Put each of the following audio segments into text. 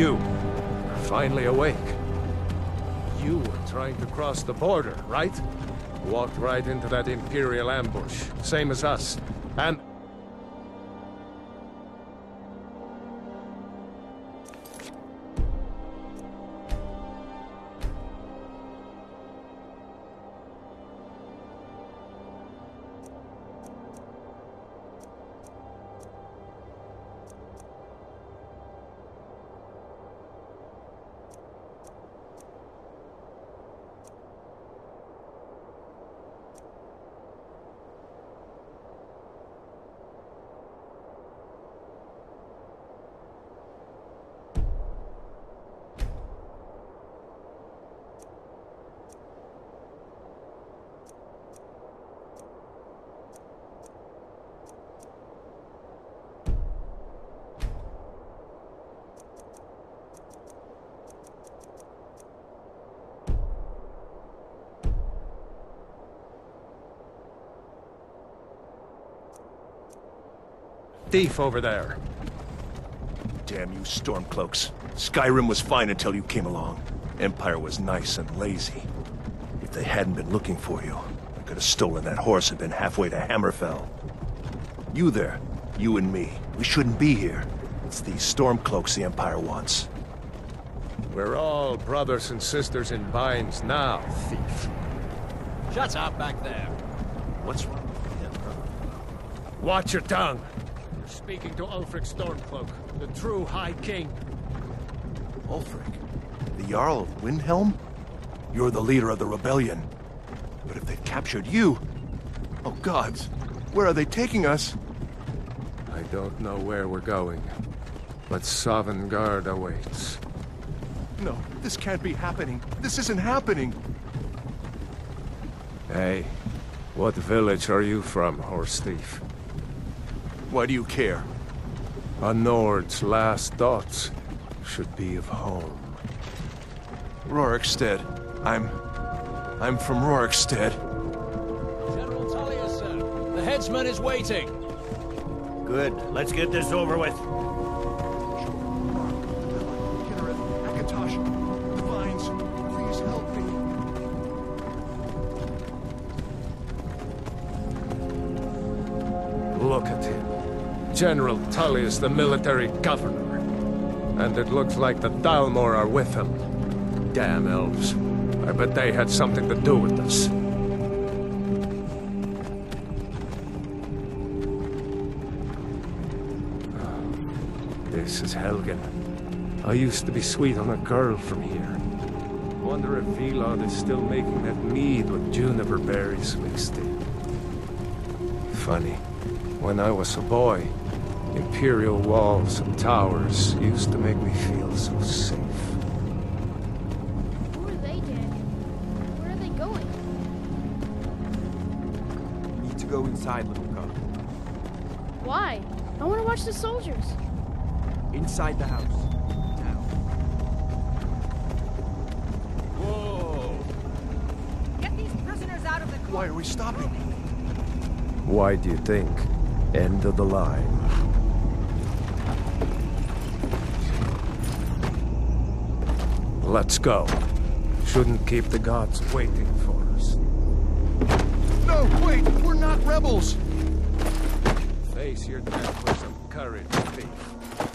You are finally awake. You were trying to cross the border, right? Walked right into that Imperial ambush, same as us. And... Thief over there. Damn you Stormcloaks. Skyrim was fine until you came along. Empire was nice and lazy. If they hadn't been looking for you, I could have stolen that horse and been halfway to Hammerfell. You there, you and me, we shouldn't be here. It's these Stormcloaks the Empire wants. We're all brothers and sisters in binds now, thief. Shut up back there. What's wrong with him, huh? Watch your tongue. You're speaking to Ulfric Stormcloak, the true High King. Ulfric? The Jarl of Windhelm? You're the leader of the rebellion. But if they've captured you... Oh gods, where are they taking us? I don't know where we're going, but Sovngarde awaits. No, this can't be happening. This isn't happening. Hey, what village are you from, horse thief? Why do you care? A Nord's last thoughts should be of home. Rorikstead. I'm... I'm from Rorikstead. General Tullius, sir. The headsman is waiting. Good. Let's get this over with. General Tullius the military governor. And it looks like the Thalmor are with him. Damn elves. I bet they had something to do with this. This is Helgen. I used to be sweet on a girl from here. Wonder if Vilod is still making that mead with juniper berries mixed in. Funny. When I was a boy, imperial walls and towers used to make me feel so safe. Who are they, Daniel? Where are they going? Need to go inside, little cub. Why? I want to watch the soldiers. Inside the house. Now. Whoa! Get these prisoners out of the Why are we stopping? Why do you think? End of the line. Let's go. Shouldn't keep the gods waiting for us. No, wait! We're not rebels! Face your death with some courage, thief.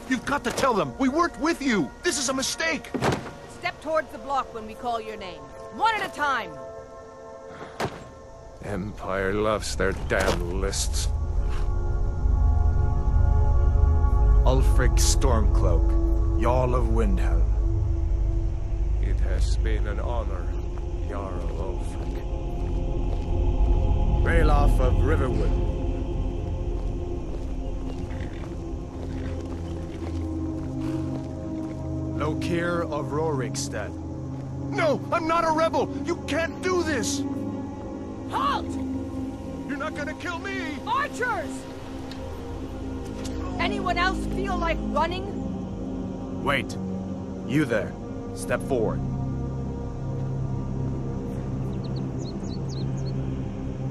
You've got to tell them! We weren't with you! This is a mistake! Step towards the block when we call your name. One at a time. Empire loves their damn lists. Ulfric Stormcloak, Jarl of Windhelm. It has been an honor, Jarl Ulfric. Ralof of Riverwood. Lokir of Rorikstead. No! I'm not a rebel! You can't do this! Halt! You're not gonna kill me! Archers! Anyone else feel like running? Wait. You there. Step forward.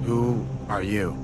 Who are you?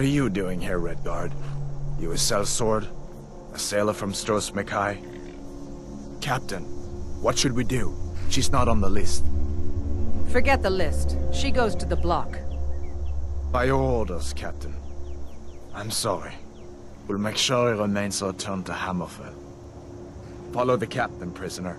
What are you doing here, Redguard? You a sellsword? A sailor from Stros M'Kai? Captain, what should we do? She's not on the list. Forget the list. She goes to the block. By your orders, Captain. I'm sorry. We'll make sure he remains returned to Hammerfell. Follow the captain, prisoner.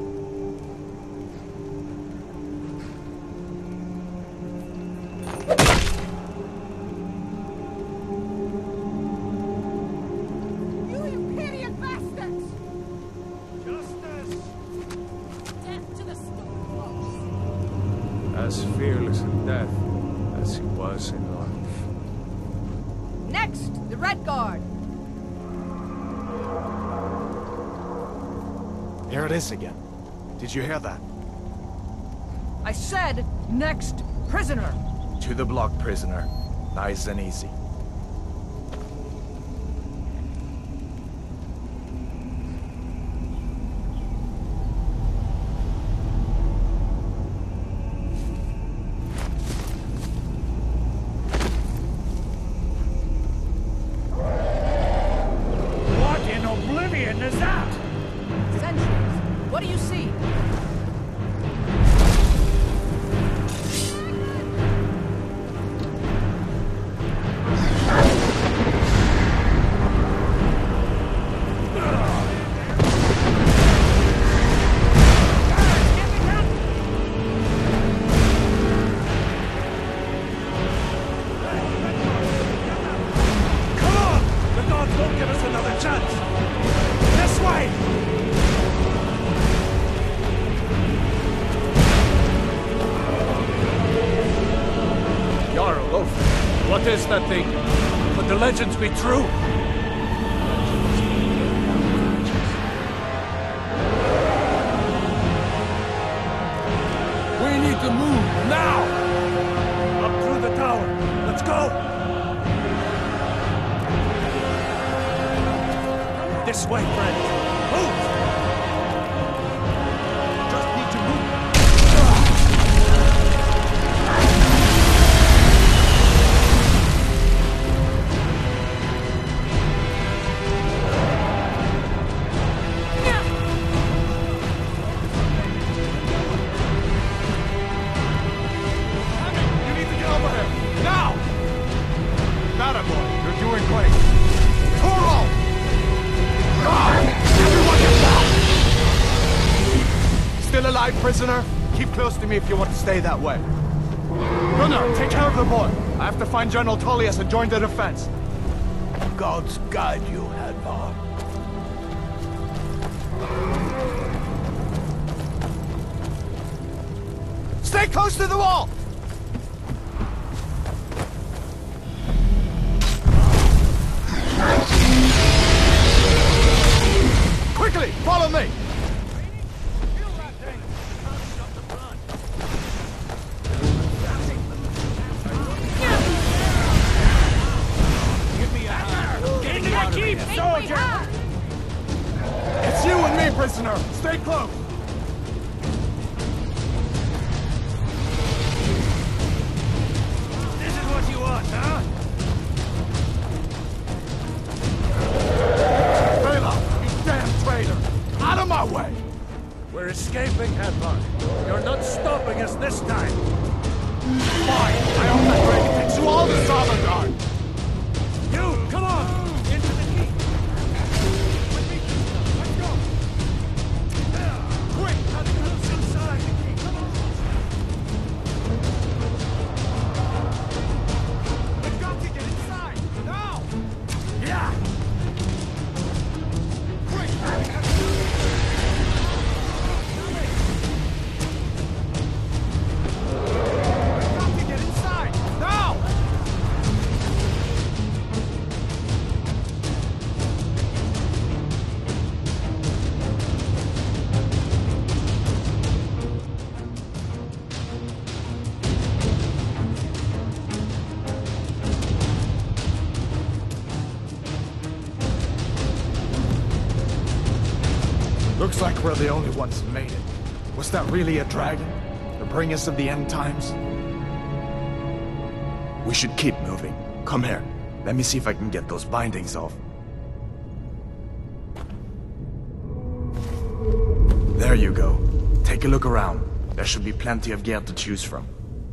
It is again. Did you hear that? I said, next prisoner. To the block, prisoner. Nice and easy. Is that thing? Could the legends be true? We need to move now! Up through the tower. Let's go! This way, friend. Move! Me if you want to stay that way. Gunnar, take care of the boy. I have to find General Tullius and join the defense. Gods guide you, Hadvar. Stay close to the wall! Quickly, follow me! We're the only ones who made it. Was that really a dragon? The bring us of the end times? We should keep moving. Come here. Let me see if I can get those bindings off. There you go. Take a look around. There should be plenty of gear to choose from.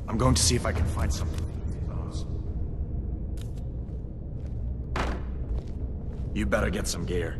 I'm going to see if I can find something. You better get some gear.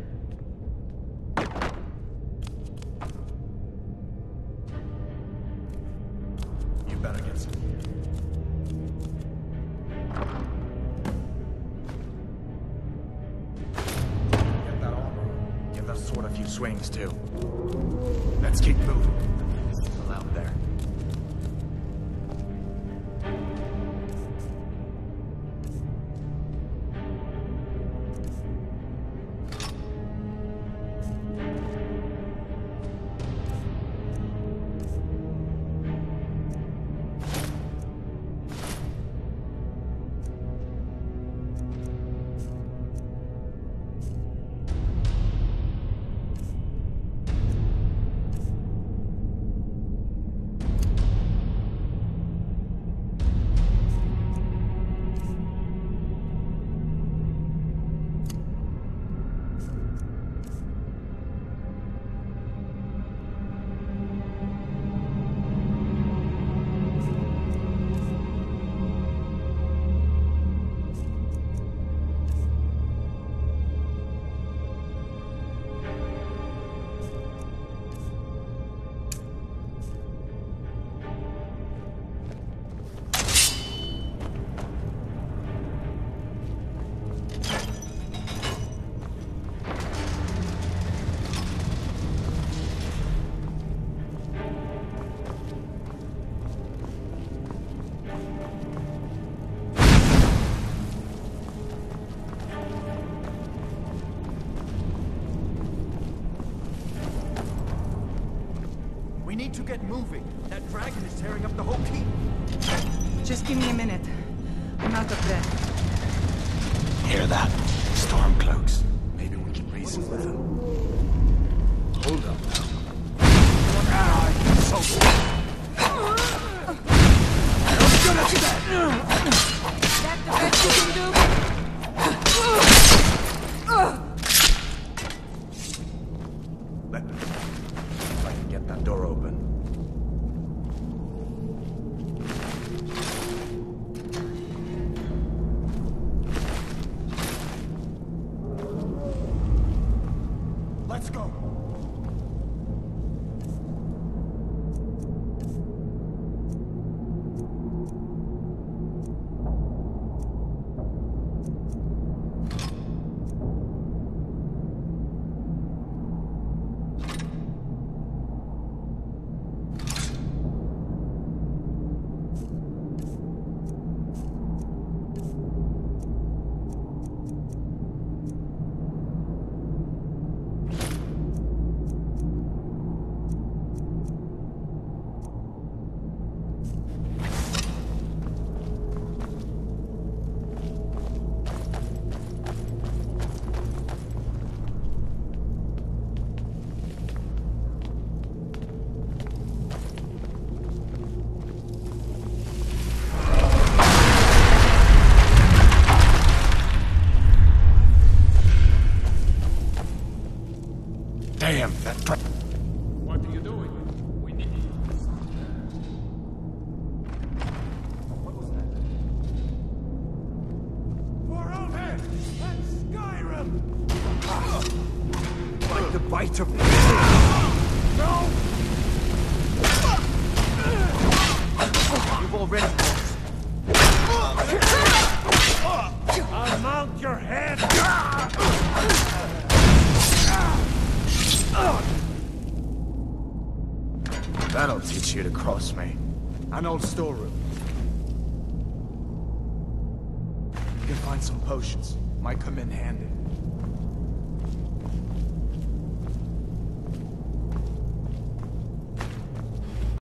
Get moving. That dragon is tearing up the whole keep. Just give me a minute. I'm out of breath. Hear that? Stormcloaks. Maybe Let's go.